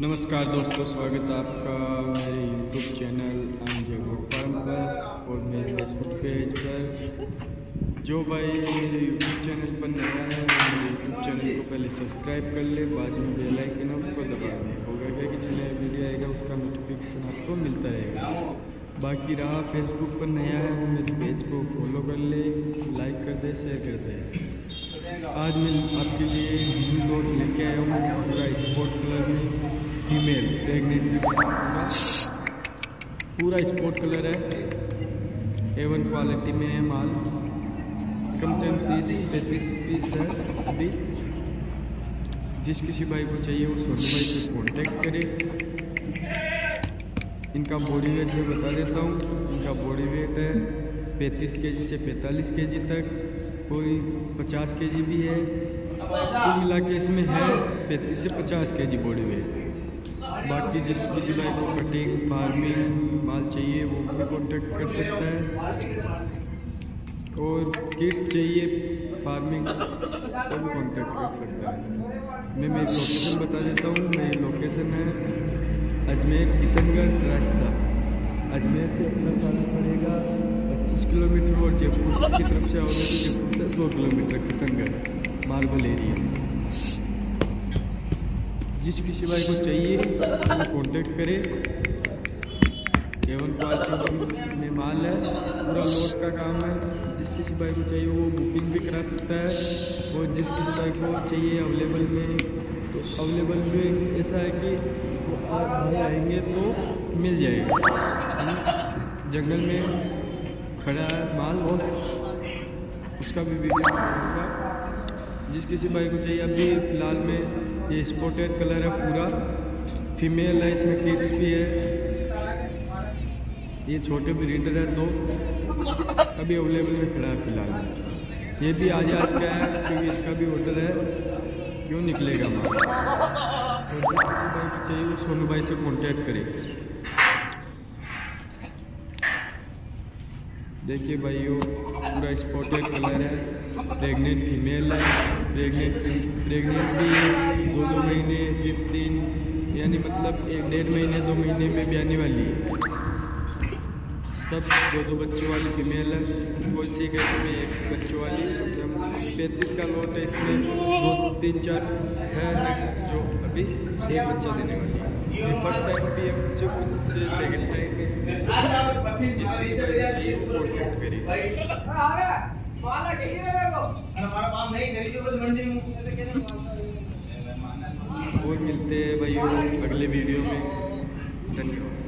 नमस्कार दोस्तों, स्वागत है आपका मेरे यूट्यूब चैनल एम फार्म पर और मेरे फेसबुक पेज पर। जो भाई मेरे यूट्यूब चैनल पर नया है मेरे यूट्यूब चैनल को पहले सब्सक्राइब कर ले, बाद में बेल आइकन है, उसको दबा दें। होगा क्या कि जो नया वीडियो आएगा, उसका नोटिफिकेशन आपको मिलता रहेगा। बाकी रहा फेसबुक पर नया है, वो मेरे पेज को फॉलो कर ले लाइक कर दे शेयर कर दे। आज मैं आपके लिए न्यू लेके आया हूँ पूरा स्पोर्ट कलर में फीमेल प्रेगनेंट पूरा स्पोर्ट कलर है। एवन क्वालिटी में है माल। कम से कम तीस, पैंतीस पीस है अभी। जिस किसी भाई को चाहिए, वो सोनू भाई से कांटेक्ट करे। इनका बॉडी वेट मैं बता देता हूँ। इनका बॉडी वेट है पैंतीस के जी से पैंतालीस के जी तक। कोई पचास के जी भी है। कुल मिला के इसमें है पैंतीस से पचास के जी बॉडी वेट बाकी जिस किसी भाई को कटिंग फ़ार्मिंग माल चाहिए, वो भी कांटेक्ट कर सकता है। और किड्स चाहिए फ़ार्मिंग तो भी कॉन्टेक्ट कर सकता है। मैं मेरी लोकेशन बता देता हूँ। मेरी लोकेशन है अजमेर किशनगढ़ रास्ता। अजमेर से अपना जाना पड़ेगा पच्चीस किलोमीटर और जयपुर की तरफ़ से आओगे तो जयपुर से सौ किलोमीटर किशनगढ़ मार्बल एरिया। जिस किसी भाई को चाहिए कांटेक्ट करें। एवन क्वालिटी में माल है, पूरा लोड का काम है। जिस किसी भाई को चाहिए, वो बुकिंग भी करा सकता है। और जिस किसी भाई को चाहिए अवेलेबल में तो अवेलेबल में ऐसा है कि वो आप आएँगे तो मिल जाएगा। जंगल में खड़ा है माल और उसका भी वीडियो जिस किसी भाई को चाहिए। अभी फ़िलहाल में ये स्पॉटेड कलर है पूरा। फीमेल है, इसमें किड्स भी है। ये छोटे ब्रीडर है, दो। अभी अवेलेबल में खड़ा है फ़िलहाल ये भी आज आज का है, क्योंकि इसका भी ऑर्डर है। क्यों निकलेगा माल और जो किसी भाई को चाहिए, वो सोनू भाई से कांटेक्ट करें। देखिए भाई भाइयों, पूरा स्पॉटेड कलर है। प्रेगनेंट फीमेल है। प्रेगनेंट प्रेगनेंट भी दो दो महीने तीन तीन यानी मतलब एक डेढ़ महीने, दो महीने में भी आने वाली है। सब दो दो बच्चों वाली फीमेल है कोई सी का इसमें एक बच्चों वाली पैंतीस का लॉट है इसमें, दो, तीन, चार है, जो अभी एक बच्चा देने वाली है। फ़र्स्ट टाइम भी है बच्चों को सेकेंड टाइम भी जिस चाहिए वो कॉन्टेक्ट करिए और मिलते हैं भाई अगले वीडियो में। धन्यवाद।